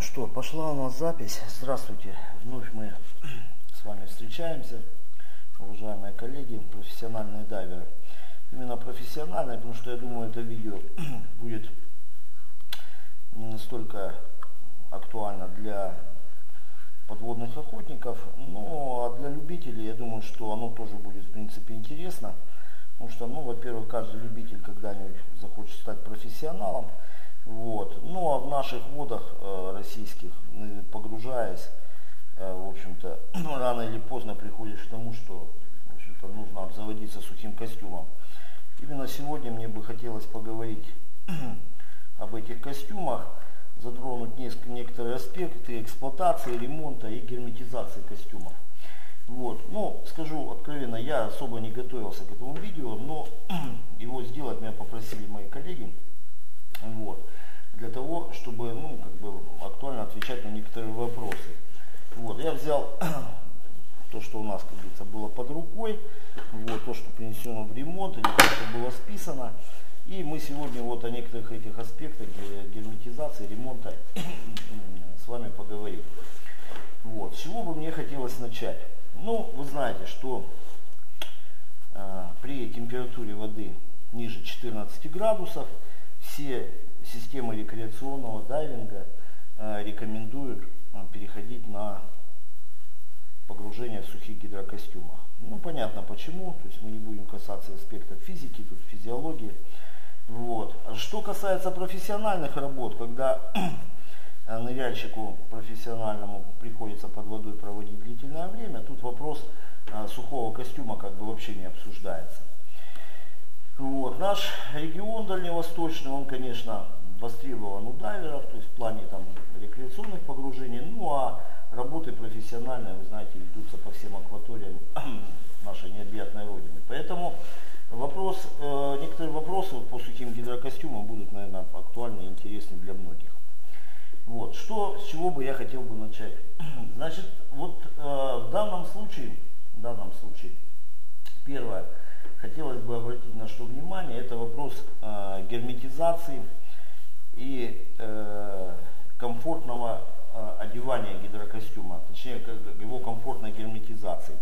Ну что, пошла у нас запись. Здравствуйте. Вновь мы с вами встречаемся. Уважаемые коллеги, профессиональные дайверы. Именно профессиональные, потому что я думаю, это видео будет не настолько актуально для подводных охотников, но а для любителей, я думаю, что оно тоже будет в принципе интересно. Потому что, ну, во-первых, каждый любитель когда-нибудь захочет стать профессионалом. Вот. Ну а в наших водах э, российских, погружаясь, э, в общем-то, рано или поздно приходишь к тому, что в общем-то, нужно обзаводиться сухим костюмом. Именно сегодня мне бы хотелось поговорить об этих костюмах, затронуть некоторые аспекты эксплуатации, ремонта и герметизации костюмов. Вот. Ну, скажу откровенно, я особо не готовился к этому видео, но его сделать меня попросили мои коллеги. Вот для того, чтобы ну, как бы актуально отвечать на некоторые вопросы. Вот, я взял то, что у нас, как говорится, было под рукой, вот, то, что принесено в ремонт, или то, что было списано. И мы сегодня вот о некоторых этих аспектах герметизации, ремонта с вами поговорим. Вот. С чего бы мне хотелось начать? Ну, вы знаете, что э, при температуре воды ниже 14 градусов все системы рекреационного дайвинга э, рекомендуют э, переходить на погружение в сухих гидрокостюмах. Ну, понятно почему, то есть мы не будем касаться аспектов физики, тут физиологии. Вот. Что касается профессиональных работ, когда э, ныряльщику профессиональному приходится под водой проводить длительное время, тут вопрос сухого костюма как бы вообще не обсуждается. Вот. Наш регион дальневосточный, он, конечно, востребован у дайверов, то есть в плане там, рекреационных погружений, ну а работы профессиональные, вы знаете, ведутся по всем акваториям нашей необъятной родины. Поэтому вопрос, э, некоторые вопросы по сухим гидрокостюмам будут, наверное, актуальны и интересны для многих. Вот, что, с чего бы я хотел бы начать? Значит, вот э, в данном случае, в данном случае, первое, хотелось бы обратить на что внимание, это вопрос э, герметизации и э, комфортного э, одевания гидрокостюма, точнее его комфортной герметизации.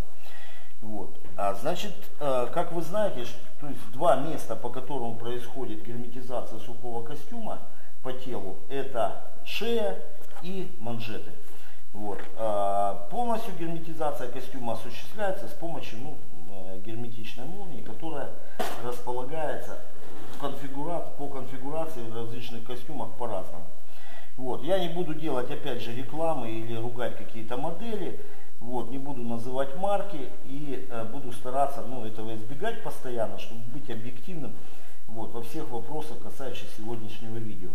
Вот. А значит, э, как вы знаете, то есть два места, по которым происходит герметизация сухого костюма по телу, это шея и манжеты. Вот. А полностью герметизация костюма осуществляется с помощью ну, герметичной молнии, которая располагается конфигурат, по конфигурации в различных костюмах по-разному. Вот. Я не буду делать опять же рекламы или ругать какие-то модели, вот, не буду называть марки и э, буду стараться ну, этого избегать постоянно, чтобы быть объективным вот, во всех вопросах, касающихся сегодняшнего видео.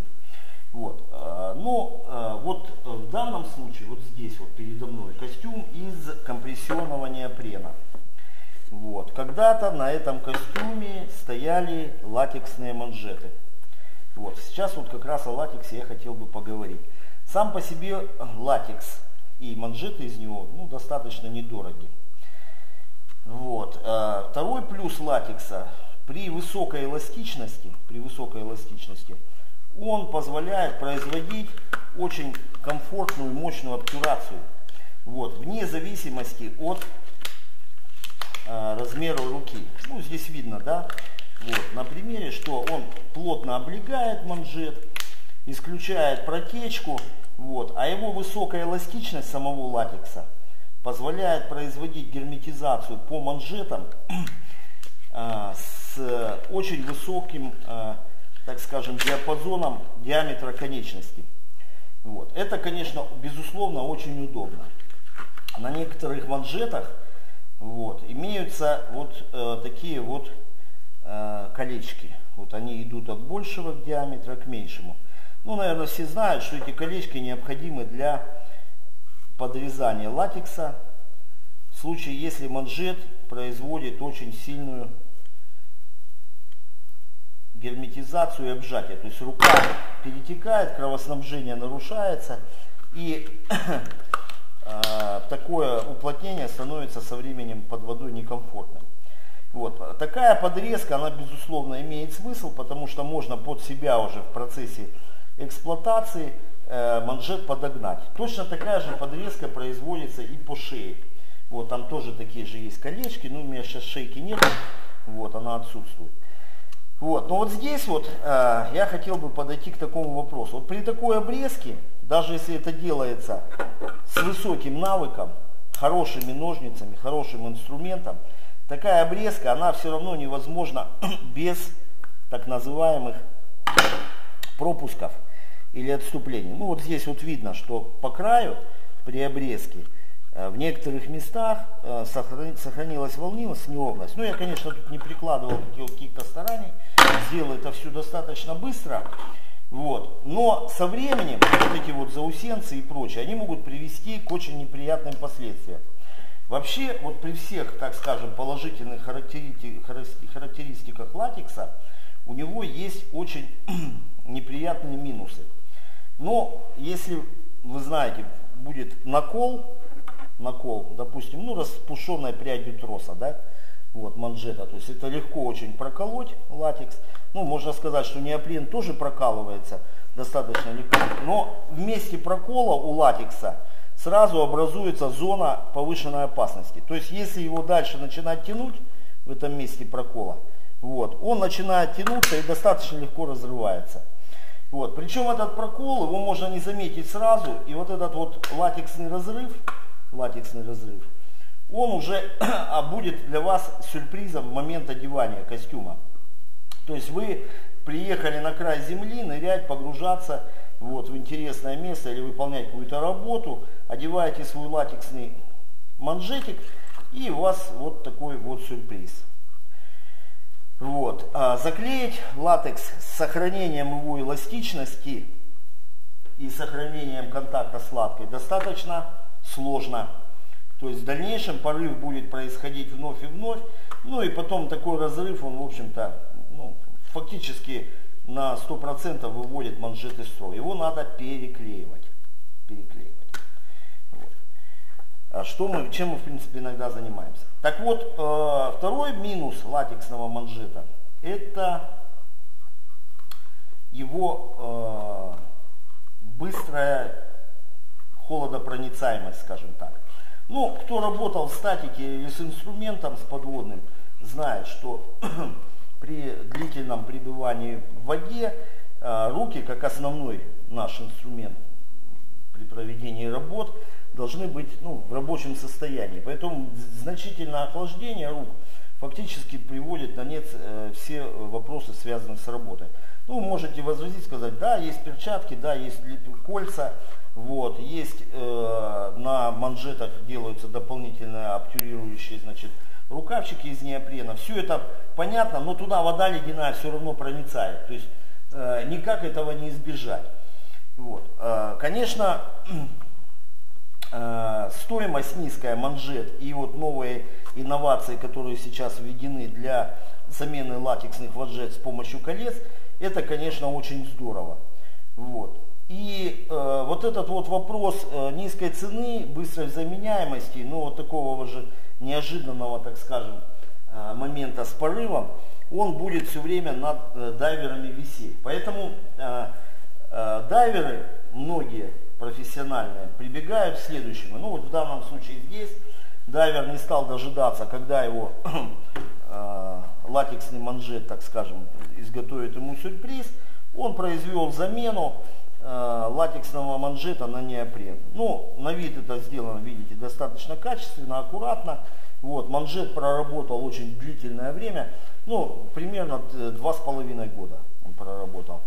Вот. Э, но э, вот в данном случае, вот здесь вот передо мной, костюм из компрессионного неопрена. Вот. Когда-то на этом костюме стояли латексные манжеты. Вот. Сейчас вот как раз о латексе я хотел бы поговорить. Сам по себе латекс и манжеты из него ну, достаточно недороги. Вот. А второй плюс латекса при высокой эластичности, при высокой эластичности, он позволяет производить очень комфортную и мощную обтюрацию. Вот, вне зависимости от Э, размеру руки. Ну, здесь видно, да, вот, на примере, что он плотно облегает манжет, исключает протечку, вот, а его высокая эластичность самого латекса позволяет производить герметизацию по манжетам э, с очень высоким, э, так скажем, диапазоном диаметра конечности. Вот. Это, конечно, безусловно, очень удобно. На некоторых манжетах вот. Имеются вот э, такие вот э, колечки. Вот они идут от большего диаметра к меньшему. Ну, наверное, все знают, что эти колечки необходимы для подрезания латекса в случае, если манжет производит очень сильную герметизацию и обжатие. То есть рука перетекает, кровоснабжение нарушается и А, такое уплотнение становится со временем под водой некомфортным. Вот. Такая подрезка, она безусловно имеет смысл, потому что можно под себя уже в процессе эксплуатации э, манжет подогнать. Точно такая же подрезка производится и по шее. Вот там тоже такие же есть колечки, но у меня сейчас шейки нет, вот она отсутствует. Вот, но вот здесь вот э, я хотел бы подойти к такому вопросу. Вот при такой обрезке, даже если это делается с высоким навыком, хорошими ножницами, хорошим инструментом, такая обрезка, она все равно невозможна без так называемых пропусков или отступлений. Ну вот здесь вот видно, что по краю при обрезке э, в некоторых местах э, сохранилась волнилась, неровность. Ну я, конечно, тут не прикладывал каких-то стараний, сделал это все достаточно быстро. Вот. Но со временем вот эти вот заусенцы и прочее, они могут привести к очень неприятным последствиям. Вообще, вот при всех, так скажем, положительных характеристиках латекса, у него есть очень неприятные минусы. Но если, вы знаете, будет накол, накол, допустим, ну, распушенная прядь троса, да, вот, манжета, то есть это легко очень проколоть латекс. Ну, можно сказать, что неопрен тоже прокалывается достаточно легко, но в месте прокола у латекса сразу образуется зона повышенной опасности. То есть, если его дальше начинать тянуть в этом месте прокола, вот, он начинает тянуться и достаточно легко разрывается. Вот. Причем этот прокол, его можно не заметить сразу, и вот этот вот латексный разрыв, латексный разрыв, он уже будет для вас сюрпризом в момент одевания костюма. То есть вы приехали на край земли, нырять, погружаться вот, в интересное место или выполнять какую-то работу, одеваете свой латексный манжетик, и у вас вот такой вот сюрприз. Вот. А заклеить латекс с сохранением его эластичности и сохранением контакта с латкой достаточно сложно. То есть в дальнейшем порыв будет происходить вновь и вновь. Ну и потом такой разрыв, он в общем-то фактически на 100% выводит манжет из строя. Его надо переклеивать. переклеивать. А что мы, чем мы в принципе иногда занимаемся. Так вот, э, второй минус латексного манжета – это его э, быстрая холодопроницаемость, скажем так. Ну, кто работал в статике или с инструментом, с подводным, знает, что при длительном пребывании в воде э, руки, как основной наш инструмент при проведении работ, должны быть ну, в рабочем состоянии. Поэтому значительное охлаждение рук фактически приводит на нет э, все вопросы, связанные с работой. Ну, можете возразить, сказать, да, есть перчатки, да, есть кольца, вот, есть э, на манжетах делаются дополнительные обтюрирующие, значит, рукавчики из неопрена. Все это понятно, но туда вода ледяная все равно проницает. То есть э, никак этого не избежать. Вот. Э, конечно, Э, стоимость низкая, манжет и вот новые инновации, которые сейчас введены для замены латексных манжет с помощью колец, это, конечно, очень здорово. Вот. И э, вот этот вот вопрос э, низкой цены, быстрой заменяемости, ну вот такого же неожиданного, так скажем, э, момента с порывом, он будет все время над э, дайверами висеть. Поэтому э, дайверы, многие, профессиональные прибегают к следующему. Ну вот в данном случае здесь дайвер не стал дожидаться, когда его латексный манжет, так скажем, изготовит ему сюрприз. Он произвел замену латексного манжета на неопрен. Ну, на вид это сделано, видите, достаточно качественно, аккуратно. Вот, манжет проработал очень длительное время, ну, примерно два с половиной года он проработал.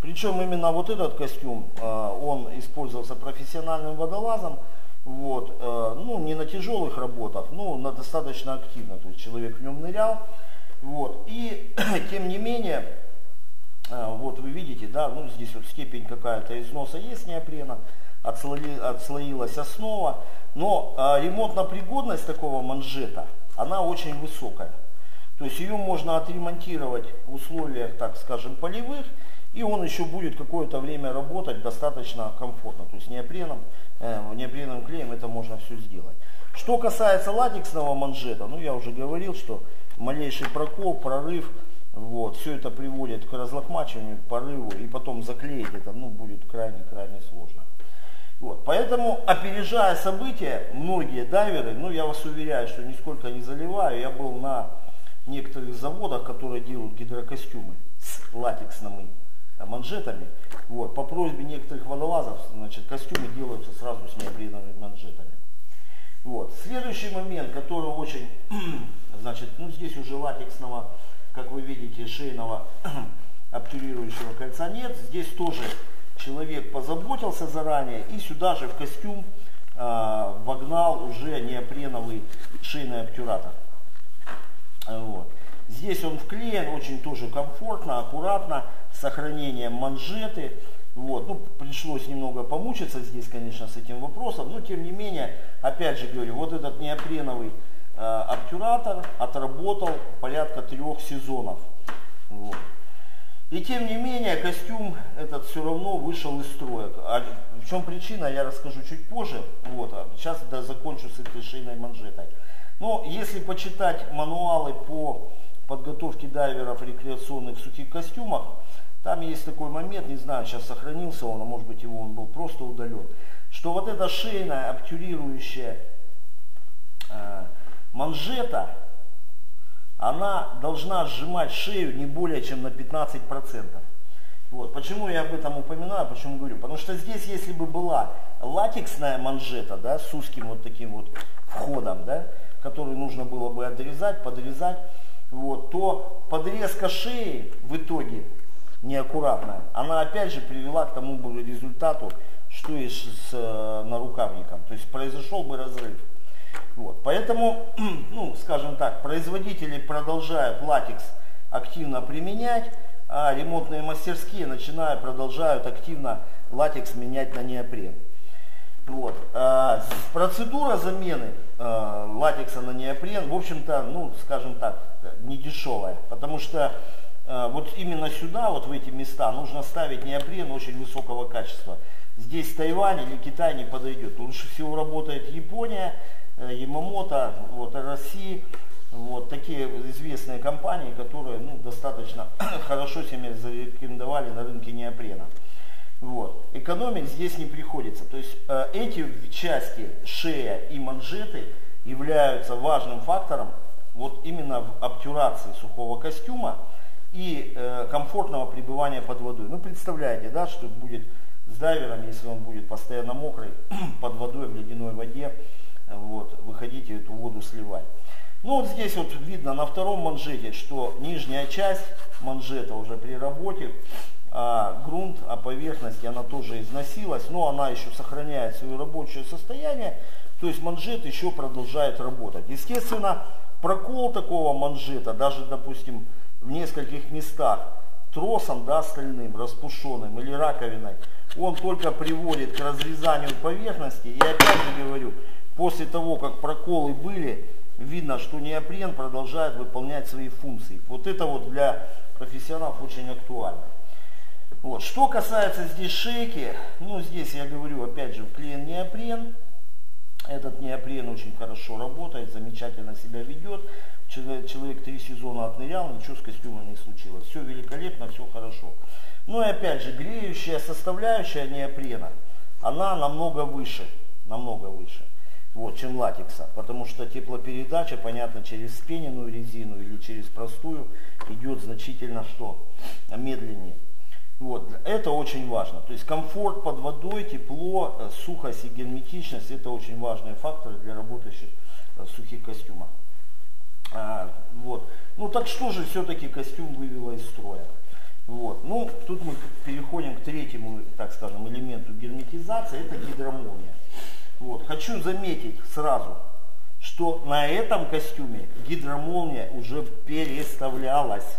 Причем именно вот этот костюм, э, он использовался профессиональным водолазом, вот, э, ну, не на тяжелых работах, но на достаточно активно, то есть человек в нем нырял, вот, и тем не менее, э, вот вы видите, да, ну, здесь вот степень какая-то износа есть неопрена, отслои, отслоилась основа, но ремонтно-пригодность такого манжета, она очень высокая. То есть ее можно отремонтировать в условиях, так скажем, полевых, и он еще будет какое-то время работать достаточно комфортно. То есть неопреном, э, неопреновым клеем это можно все сделать. Что касается латексного манжета, ну я уже говорил, что малейший прокол, прорыв, Вот, все это приводит к разлохмачиванию, порыву, и потом заклеить это, ну, будет крайне-крайне сложно. Вот, поэтому, опережая события, многие дайверы, ну, я вас уверяю, что нисколько не заливаю, я был на некоторых заводах, которые делают гидрокостюмы с латексными манжетами. Вот, по просьбе некоторых водолазов, значит, костюмы делаются сразу с неопреновыми манжетами. Вот. Следующий момент, который очень, значит, ну здесь уже латексного как вы видите, шейного обтюрирующего кольца нет. Здесь тоже человек позаботился заранее и сюда же в костюм э, вогнал уже неопреновый шейный обтюратор. Вот. Здесь он вклеен очень тоже комфортно, аккуратно, с сохранением манжеты. Вот. Ну, пришлось немного помучиться здесь, конечно, с этим вопросом, но тем не менее, опять же говорю, вот этот неопреновый обтюратор отработал порядка трех сезонов. Вот. И тем не менее, костюм этот все равно вышел из строя. А в чем причина, я расскажу чуть позже. Вот, а сейчас да, закончу с этой шейной манжетой. Но если почитать мануалы по подготовке дайверов рекреационных в сухих костюмах, там есть такой момент, не знаю, сейчас сохранился он, а может быть его он был просто удален, что вот эта шейная обтюрирующая э, манжета, она должна сжимать шею не более чем на 15%. Вот. Почему я об этом упоминаю, почему говорю? Потому что здесь, если бы была латексная манжета, да, с узким вот таким вот входом, да, который нужно было бы отрезать, подрезать, вот, то подрезка шеи в итоге неаккуратная, она опять же привела к тому бы результату, что и с э, нарукавником. То есть произошел бы разрыв. Вот. Поэтому, ну, скажем так, производители продолжают латекс активно применять, а ремонтные мастерские начинают, продолжают активно латекс менять на неопрен. Вот. А, процедура замены а, латекса на неопрен, в общем-то, ну, скажем так, не дешевая, потому что а, вот именно сюда, вот в эти места, нужно ставить неопрен очень высокого качества. Здесь Тайвань или Китай не подойдет. Лучше всего работает Япония, Ямамото, вот, России, вот такие известные компании, которые ну, достаточно хорошо себя зарекомендовали на рынке неопрена. Вот. Экономить здесь не приходится. То есть э, эти части, шея и манжеты, являются важным фактором вот именно в обтюрации сухого костюма и э, комфортного пребывания под водой. Ну, представляете, да, что будет с дайвером, если он будет постоянно мокрый, под водой, в ледяной воде, вот, выходите эту воду сливать. Ну вот здесь вот видно на втором манжете, что нижняя часть манжета уже при работе, а грунт, а поверхность она тоже износилась, но она еще сохраняет свое рабочее состояние, то есть манжет еще продолжает работать. Естественно, прокол такого манжета, даже допустим в нескольких местах, тросом да, стальным, распушенным или раковиной, он только приводит к разрезанию поверхности. И опять же говорю, После того, как проколы были, видно, что неопрен продолжает выполнять свои функции. Вот это вот для профессионалов очень актуально. Вот. Что касается здесь шейки, ну здесь я говорю опять же вклеен неопрен. Этот неопрен очень хорошо работает, замечательно себя ведет. Человек три сезона отнырял, ничего с костюмом не случилось. Все великолепно, все хорошо. Ну и опять же, греющая составляющая неопрена, она намного выше, намного выше вот, чем латекса, потому что теплопередача, понятно, через спененную резину или через простую идет значительно что? Медленнее. Вот, это очень важно. То есть комфорт под водой, тепло, э, сухость и герметичность это очень важные факторы для работающих э, сухих костюмах. А, вот. Ну так что же все-таки костюм вывело из строя? Вот. Ну, тут мы переходим к третьему, так скажем, элементу герметизации, это гидромония. Вот. Хочу заметить сразу, что на этом костюме гидромолния уже переставлялась.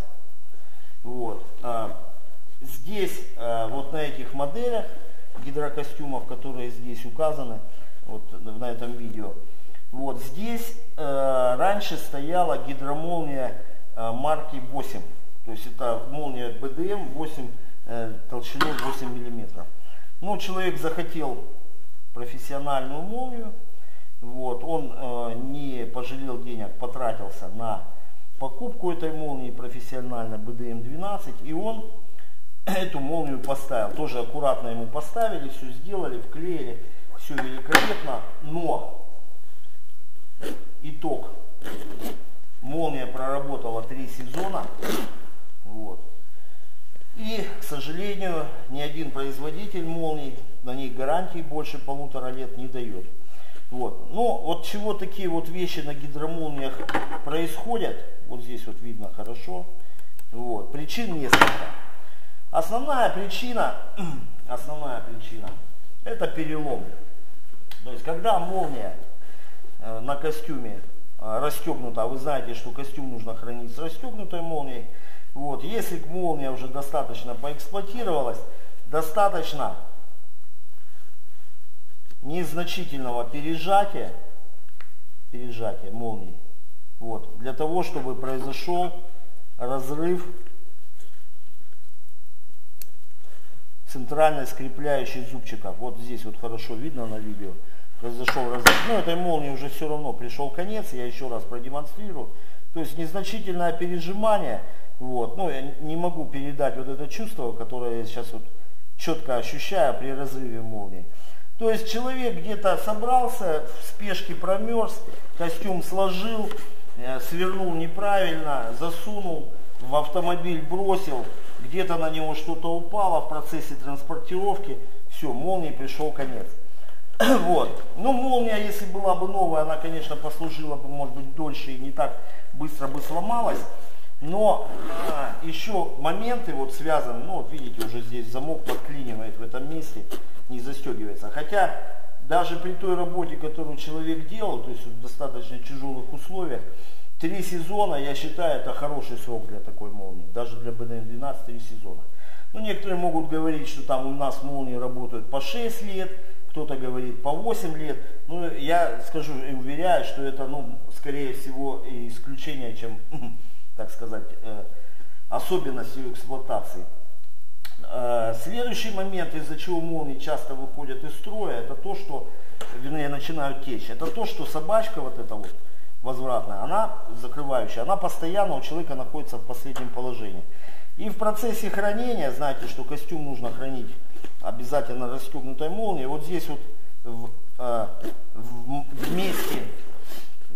Вот. А, здесь, а, вот на этих моделях гидрокостюмов, которые здесь указаны, вот на этом видео, вот здесь а, раньше стояла гидромолния марки 8. То есть это молния BDM 8 э, толщиной 8 миллиметров. Ну, человек захотел профессиональную молнию. Вот, он э, не пожалел денег, потратился на покупку этой молнии профессионально BDM-12, и он эту молнию поставил. Тоже аккуратно ему поставили, все сделали, вклеили, все великолепно, но итог. Молния проработала три сезона. Вот. И, к сожалению, ни один производитель молний на них гарантии больше полутора лет не дает. Вот. Но вот чего такие вот вещи на гидромолниях происходят, вот здесь вот видно хорошо, вот. причин несколько. Основная причина, основная причина, это перелом. То есть, когда молния э, на костюме э, расстегнута, а вы знаете, что костюм нужно хранить с расстегнутой молнией, вот, если молния уже достаточно поэксплуатировалась, достаточно незначительного пережатия, пережатия молнии, вот, для того, чтобы произошел разрыв центральной скрепляющей зубчиков. Вот здесь вот хорошо видно на видео. Произошел разрыв. Ну, этой молнии уже все равно пришел конец. Я еще раз продемонстрирую. То есть незначительное пережимание. Вот. Ну, я не могу передать вот это чувство, которое я сейчас вот четко ощущаю при разрыве молнии. То есть человек где-то собрался, в спешке промерз, костюм сложил, э, свернул неправильно, засунул, в автомобиль бросил, где-то на него что-то упало в процессе транспортировки, все, молнии пришел конец. Вот. Ну, молния, если была бы новая, она, конечно, послужила бы, может быть, дольше и не так быстро бы сломалась. Но а, еще моменты вот связаны, ну вот видите, уже здесь замок подклинивает в этом месте, не застегивается. Хотя даже при той работе, которую человек делал, то есть в достаточно тяжелых условиях, три сезона, я считаю, это хороший срок для такой молнии. Даже для БДМ-12 три сезона. Ну, некоторые могут говорить, что там у нас молнии работают по 6 лет, кто-то говорит по 8 лет. Ну, я скажу и уверяю, что это, ну, скорее всего, исключение, чем, так сказать, э, особенностью эксплуатации. Э, следующий момент, из-за чего молнии часто выходят из строя, это то, что, вернее, начинают течь. Это то, что собачка вот эта вот возвратная, она закрывающая, она постоянно у человека находится в последнем положении. И в процессе хранения, знаете, что костюм нужно хранить обязательно расстегнутой молнией. Вот здесь вот в, э, в, вместе,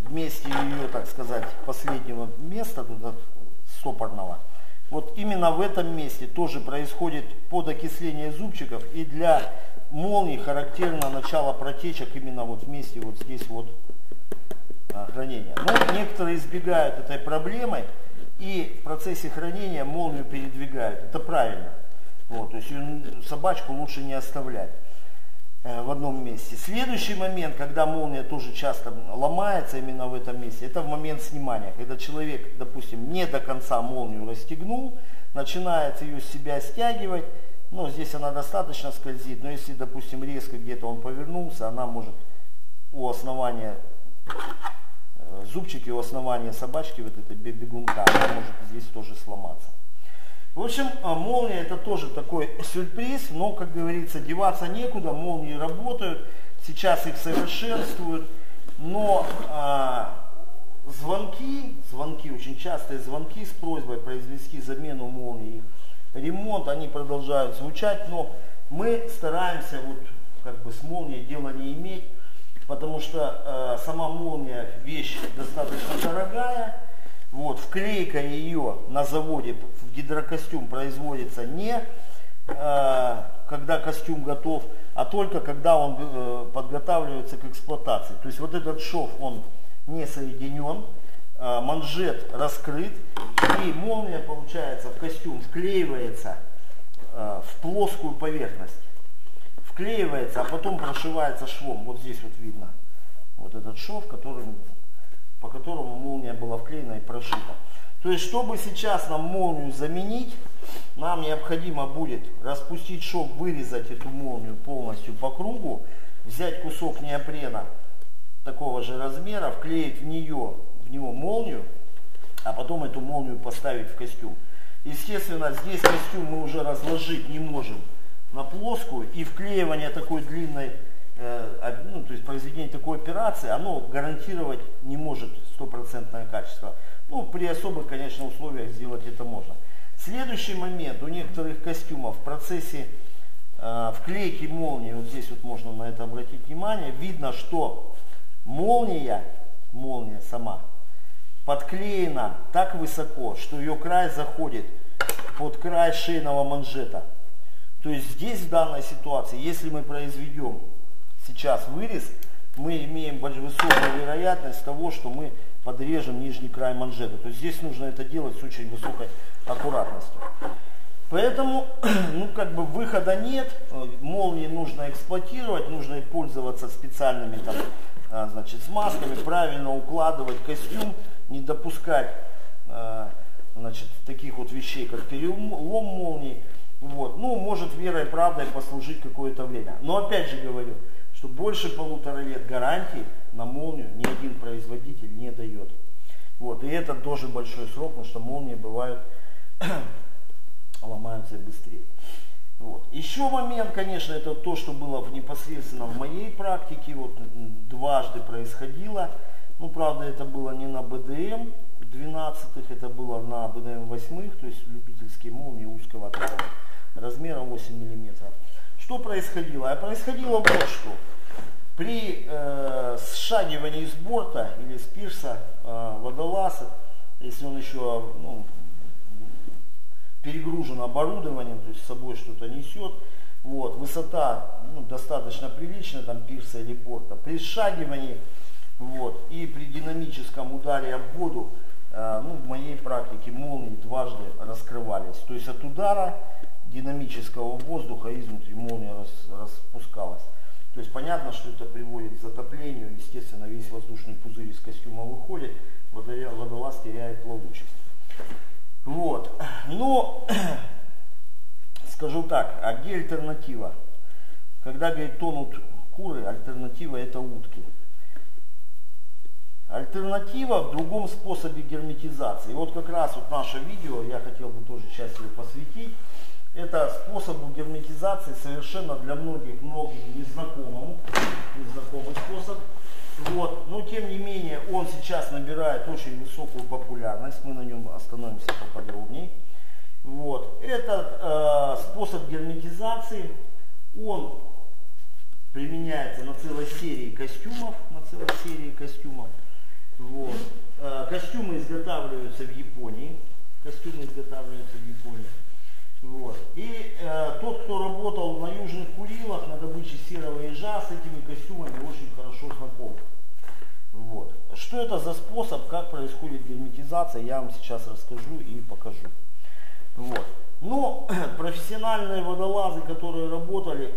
вместе ее, так сказать, последнего места, туда, стопорного, вот именно в этом месте тоже происходит подокисление зубчиков. И для молний характерно начало протечек именно вот вместе вот здесь вот а, хранения. Но некоторые избегают этой проблемы и в процессе хранения молнию передвигают. Это правильно. Вот, то есть собачку лучше не оставлять в одном месте. Следующий момент, когда молния тоже часто ломается именно в этом месте, это в момент снимания. Когда человек, допустим, не до конца молнию расстегнул, начинает ее с себя стягивать, ну, здесь она достаточно скользит, но если, допустим, резко где-то он повернулся, она может у основания э, зубчики у основания собачки, вот этой бегунка, она может здесь тоже сломаться. В общем, а, молния это тоже такой сюрприз, но, как говорится, деваться некуда, молнии работают, сейчас их совершенствуют, но а, звонки, звонки, очень частые звонки с просьбой произвести замену молнии, ремонт, они продолжают звучать, но мы стараемся вот как бы с молнией дела не иметь, потому что э, сама молния вещь достаточно дорогая, вот, вклейка ее на заводе гидрокостюм производится не э, когда костюм готов, а только когда он э, подготавливается к эксплуатации. То есть вот этот шов, он не соединен, э, манжет раскрыт, и молния, получается, в костюм вклеивается в плоскую поверхность. Вклеивается, а потом прошивается швом. Вот здесь вот видно. Вот этот шов, который по которому молния была вклеена и прошита. То есть, чтобы сейчас нам молнию заменить, нам необходимо будет распустить шов, вырезать эту молнию полностью по кругу, взять кусок неопрена такого же размера, вклеить в нее, в него молнию, а потом эту молнию поставить в костюм. Естественно, здесь костюм мы уже разложить не можем на плоскую, и вклеивание такой длинной ну, то есть произведение такой операции, оно гарантировать не может стопроцентное качество. Ну, при особых, конечно, условиях сделать это можно. Следующий момент, у некоторых костюмов в процессе э, вклейки молнии, вот здесь вот можно на это обратить внимание, видно, что молния, молния сама, подклеена так высоко, что ее край заходит под край шейного манжета. То есть здесь в данной ситуации, если мы произведем сейчас вырез, мы имеем высокую вероятность того, что мы подрежем нижний край манжета. То есть здесь нужно это делать с очень высокой аккуратностью. Поэтому, ну, как бы выхода нет, молнии нужно эксплуатировать, нужно пользоваться специальными там, а, значит, смазками, правильно укладывать костюм, не допускать а, значит, таких вот вещей, как перелом молнии. Вот. Ну, может верой и правдой послужить какое-то время. Но опять же говорю, что больше полутора лет гарантии на молнию ни один производитель не дает. Вот. И это тоже большой срок, потому что молнии бывают ломаются быстрее. Вот. Еще момент, конечно, это то, что было непосредственно в моей практике, вот дважды происходило. Ну, правда, это было не на БДМ 12, это было на БДМ 8, то есть любительские молнии узкого такого размера 8 миллиметров. Что происходило? А происходило вот что. При э, сшагивании с борта или с пирса э, водолаза, если он еще ну, перегружен оборудованием, то есть с собой что-то несет, вот, высота ну, достаточно приличная, там пирса или борта. При сшагивании вот, и при динамическом ударе об воду, э, ну, в моей практике молнии дважды раскрывались. То есть от удара динамического воздуха изнутри молния рас, распускалась. То есть понятно, что это приводит к затоплению, естественно, весь воздушный пузырь из костюма выходит, водолаз теряет плавучесть. Вот. Но, скажу так, а где альтернатива? Когда, говорит, тонут куры, альтернатива это утки. Альтернатива в другом способе герметизации. Вот как раз вот наше видео, я хотел бы тоже часть его посвятить. Это способ герметизации совершенно для многих, многих незнакомым, незнакомый способ. Вот. Но тем не менее он сейчас набирает очень высокую популярность, мы на нем остановимся поподробнее. Вот. Этот э, способ герметизации, он применяется на целой серии костюмов, на целой серии костюмов. Вот. Э, костюмы изготавливаются в Японии, костюмы изготавливаются в Японии. Вот. И э, тот, кто работал на Южных Курилах, на добыче серого ежа, с этими костюмами очень хорошо знаком. Вот. Что это за способ, как происходит герметизация, я вам сейчас расскажу и покажу. Вот. Но профессиональные водолазы, которые работали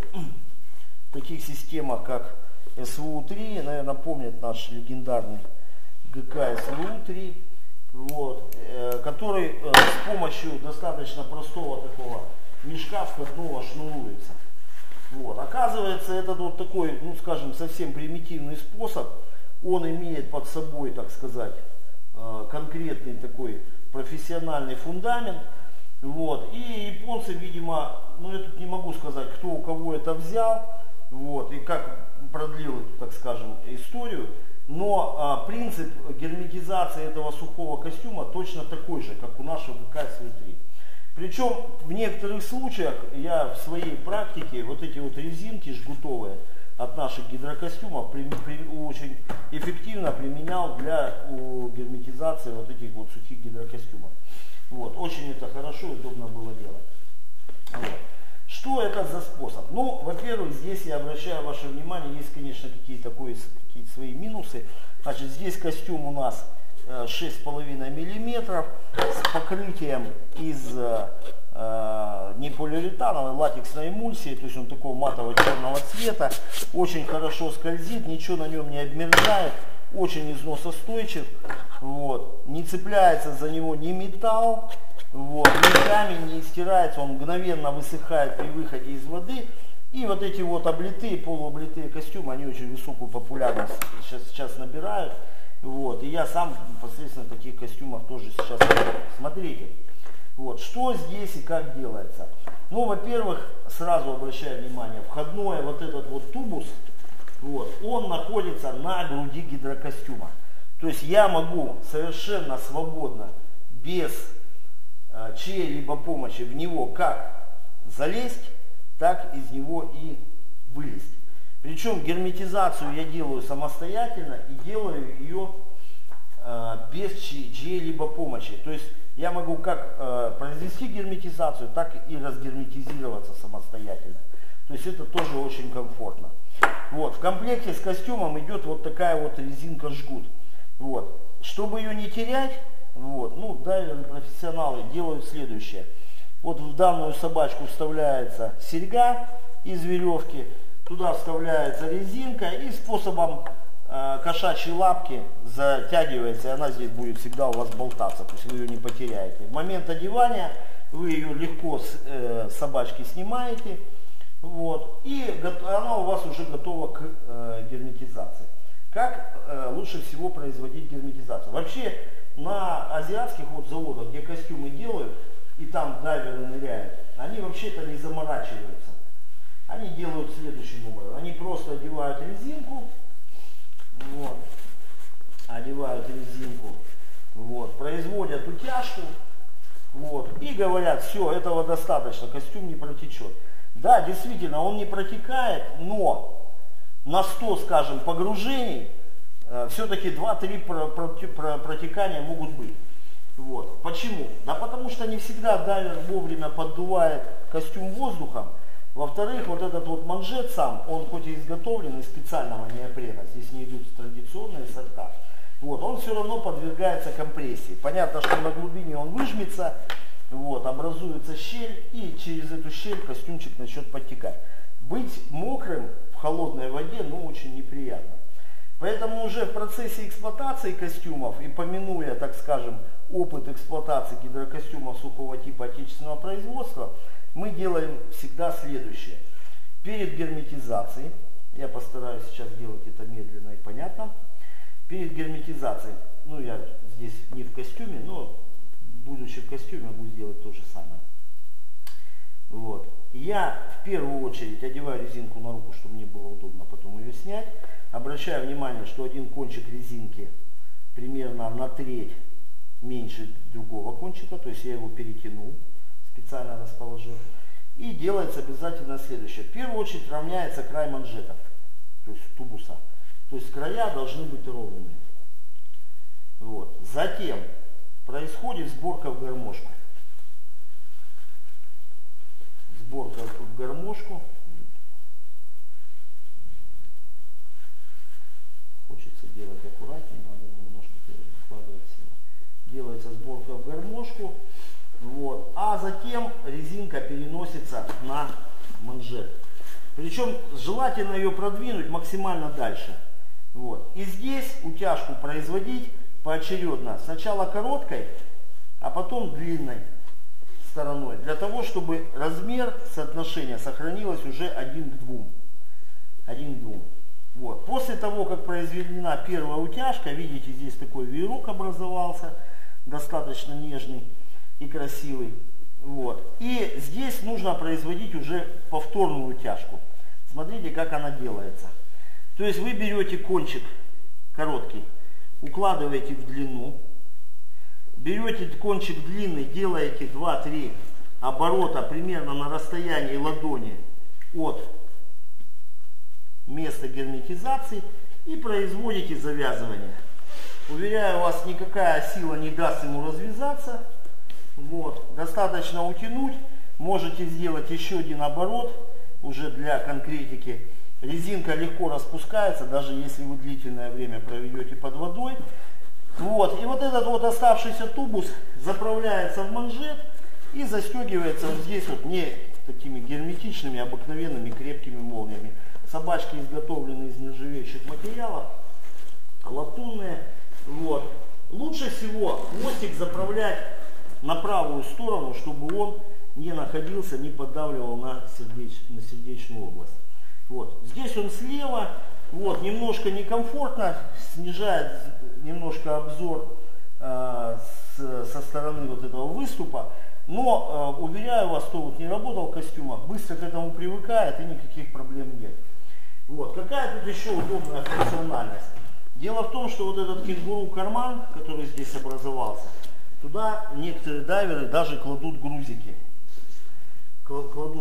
в таких системах, как СВУ-3, наверное, помнят наш легендарный ГК СВУ-3, вот, э, который э, с помощью достаточно простого такого мешка входного шнуруется. Вот. Оказывается, это вот такой, ну скажем, совсем примитивный способ, он имеет под собой, так сказать, э, конкретный такой профессиональный фундамент. Вот. И японцы, видимо, ну я тут не могу сказать, кто у кого это взял, вот, и как продлил так скажем, историю. Но а, принцип герметизации этого сухого костюма точно такой же, как у нашего ГК-3. Причем в некоторых случаях я в своей практике вот эти вот резинки жгутовые от наших гидрокостюмов при, при, очень эффективно применял для у, герметизации вот этих вот сухих гидрокостюмов. Вот, очень это хорошо и удобно было делать. Вот. Что это за способ? Ну, во-первых, здесь я обращаю ваше внимание, есть, конечно, какие-то какие свои минусы. Значит, здесь костюм у нас 6,5 э, миллиметров с покрытием из э, э, не полиуретановой, латексной эмульсии, то есть он такого матового черного цвета, очень хорошо скользит, ничего на нем не обмерзает, очень износостойчив, вот, не цепляется за него ни металл, вот, ни камень не стирается, он мгновенно высыхает при выходе из воды, и вот эти вот облитые, полуоблитые костюмы, они очень высокую популярность сейчас, сейчас набирают. Вот. И я сам непосредственно в таких костюмах тоже сейчас смотрите. Вот. Что здесь и как делается? Ну, во-первых, сразу обращаю внимание, входное вот этот вот тубус, вот, он находится на груди гидрокостюма. То есть я могу совершенно свободно, без чьей-либо помощи в него как залезть, так из него и вылезть. Причем герметизацию я делаю самостоятельно и делаю ее э, без чьей-либо помощи. То есть я могу как э, произвести герметизацию, так и разгерметизироваться самостоятельно. То есть это тоже очень комфортно. Вот. В комплекте с костюмом идет вот такая вот резинка жгут. Вот. Чтобы ее не терять, вот, ну, дайверы профессионалы делают следующее. Вот в данную собачку вставляется серьга из веревки, туда вставляется резинка и способом э, кошачьей лапки затягивается, и она здесь будет всегда у вас болтаться, то есть вы ее не потеряете. В момент одевания вы ее легко с э, собачки снимаете, вот, и она у вас уже готова к э, герметизации. Как э, лучше всего производить герметизацию? Вообще на азиатских вот заводах, где костюмы делают, и там дайверы ныряют, они вообще-то не заморачиваются. Они делают следующим образом. Они просто одевают резинку, вот, одевают резинку, вот, производят утяжку, вот, и говорят, все, этого достаточно, костюм не протечет. Да, действительно, он не протекает, но на 100, скажем, погружений все-таки 2-3 протекания могут быть. Вот. Почему? Да потому что не всегда дайвер вовремя поддувает костюм воздухом. Во-вторых, вот этот вот манжет сам, он хоть и изготовлен из специального неопрена, здесь не идут традиционные сорта, вот, он все равно подвергается компрессии. Понятно, что на глубине он выжмется, вот, образуется щель, и через эту щель костюмчик начнет подтекать. Быть мокрым в холодной воде, ну, очень неприятно. Поэтому уже в процессе эксплуатации костюмов и помянуя, так скажем, опыт эксплуатации гидрокостюмов сухого типа отечественного производства, мы делаем всегда следующее. Перед герметизацией, я постараюсь сейчас делать это медленно и понятно, перед герметизацией, ну я здесь не в костюме, но будучи в костюме, могу сделать то же самое. Вот. Я в первую очередь одеваю резинку на руку, чтобы мне было удобно потом ее снять. Обращаю внимание, что один кончик резинки примерно на треть меньше другого кончика, то есть я его перетянул, специально расположил. И делается обязательно следующее. В первую очередь равняется край манжетов, то есть тубуса. То есть края должны быть ровными. Вот. Затем происходит сборка в гармошку. Сборка в гармошку. Делать аккуратнее, надо немножко перекладывать силу. Делается сборка в гармошку. Вот. А затем резинка переносится на манжет. Причем желательно ее продвинуть максимально дальше. Вот. И здесь утяжку производить поочередно. Сначала короткой, а потом длинной стороной. Для того, чтобы размер соотношения сохранилось уже один к двум. Один к двум. Вот. После того, как произведена первая утяжка, видите, здесь такой веерок образовался, достаточно нежный и красивый. Вот. И здесь нужно производить уже повторную утяжку. Смотрите, как она делается. То есть вы берете кончик короткий, укладываете в длину, берете кончик длинный, делаете 2-3 оборота примерно на расстоянии ладони от места герметизации и производите завязывание. Уверяю вас, никакая сила не даст ему развязаться. Вот. Достаточно утянуть. Можете сделать еще один оборот уже для конкретики. Резинка легко распускается, даже если вы длительное время проведете под водой. Вот. И вот этот вот оставшийся тубус заправляется в манжет и застегивается вот здесь вот не такими герметичными, обыкновенными крепкими молниями. Собачки изготовлены из нержавеющих материалов, латунные. Вот. Лучше всего хвостик заправлять на правую сторону, чтобы он не находился, не поддавливал на, сердеч, на сердечную область. Вот. Здесь он слева, вот, немножко некомфортно, снижает немножко обзор э, с, со стороны вот этого выступа. Но, э, уверяю вас, кто вот не работал в быстро к этому привыкает и никаких проблем нет. Вот, какая тут еще удобная функциональность? Дело в том, что вот этот кенгуру карман, который здесь образовался, туда некоторые дайверы даже кладут грузики. Кладут